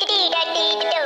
dee dee dee dee do